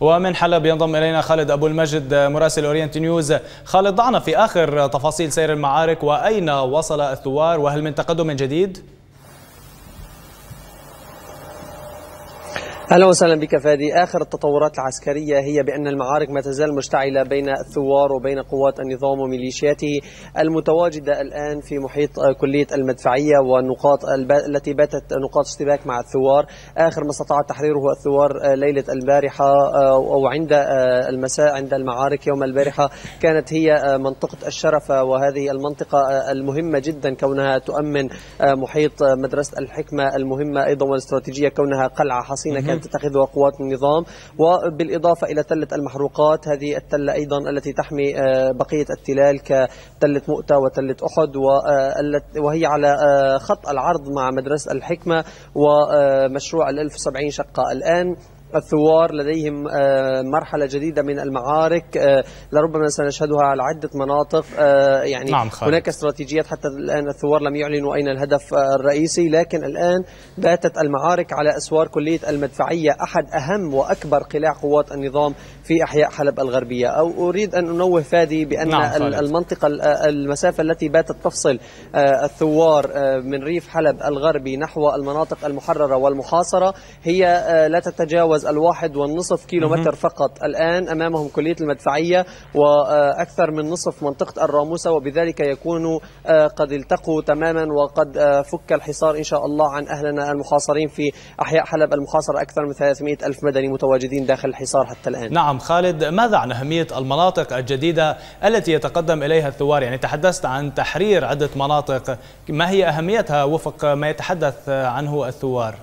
ومن حلب ينضم إلينا خالد أبو المجد مراسل أورينت نيوز خالد ضعنا في آخر تفاصيل سير المعارك وأين وصل الثوار وهل من تقدم جديد؟ أهلا وسهلا بك فادي. آخر التطورات العسكرية هي بأن المعارك ما تزال مشتعلة بين الثوار وبين قوات النظام وميليشياته المتواجدة الآن في محيط كلية المدفعية والنقاط التي باتت نقاط اشتباك مع الثوار. آخر ما استطاع تحريره الثوار ليلة البارحة أو عند المساء عند المعارك يوم البارحة كانت هي منطقة الشرفه وهذه المنطقة المهمة جدا كونها تؤمن محيط مدرسة الحكمة المهمة أيضا والاستراتيجية كونها قلعة حصينة كانت تتخذها قوات النظام وبالإضافة إلى تلة المحروقات هذه التلة أيضا التي تحمي بقية التلال كتلة مؤتة وتلة أحد وهي على خط العرض مع مدرسة الحكمة ومشروع ال 1070 شقة الآن. الثوار لديهم مرحلة جديدة من المعارك لربما سنشهدها على عدة مناطق يعني نعم هناك استراتيجيات حتى الآن الثوار لم يعلنوا أين الهدف الرئيسي لكن الآن باتت المعارك على أسوار كلية المدفعية أحد أهم وأكبر قلاع قوات النظام في أحياء حلب الغربية. أو أريد أن أنوه فادي بأن نعم المنطقة المسافة التي باتت تفصل الثوار من ريف حلب الغربي نحو المناطق المحررة والمحاصرة هي لا تتجاوز الواحد والنصف كيلو متر فقط. الآن أمامهم كلية المدفعية وأكثر من نصف منطقة الراموسة وبذلك يكونوا قد التقوا تماما وقد فك الحصار إن شاء الله عن أهلنا المحاصرين في أحياء حلب المحاصرة. أكثر من 300 ألف مدني متواجدين داخل الحصار حتى الآن. نعم خالد ماذا عن أهمية المناطق الجديدة التي يتقدم إليها الثوار؟ يعني تحدثت عن تحرير عدة مناطق. ما هي أهميتها وفق ما يتحدث عنه الثوار؟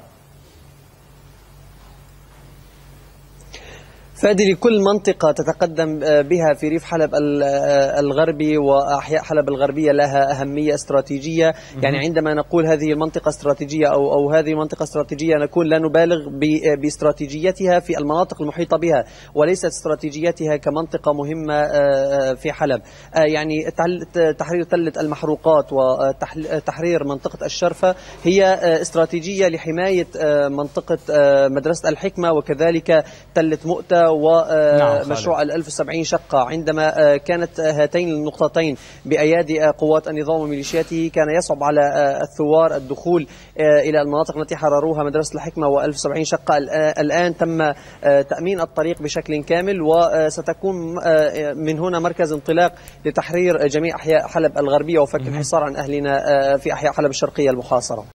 فادي لكل منطقة تتقدم بها في ريف حلب الغربي وأحياء حلب الغربية لها أهمية استراتيجية. يعني عندما نقول هذه المنطقة استراتيجية أو, أو هذه منطقة استراتيجية نكون لا نبالغ باستراتيجيتها في المناطق المحيطة بها وليست استراتيجيتها كمنطقة مهمة في حلب. يعني تحرير تلة المحروقات وتحرير منطقة الشرفة هي استراتيجية لحماية منطقة مدرسة الحكمة وكذلك تلة مؤتة ومشروع ال 1070 شقة. عندما كانت هاتين النقطتين بأيادي قوات النظام وميليشياته كان يصعب على الثوار الدخول إلى المناطق التي حرروها مدرسة الحكمة و 1070 شقة. الآن تم تأمين الطريق بشكل كامل وستكون من هنا مركز انطلاق لتحرير جميع أحياء حلب الغربية وفك الحصار عن أهلنا في أحياء حلب الشرقية المحاصرة.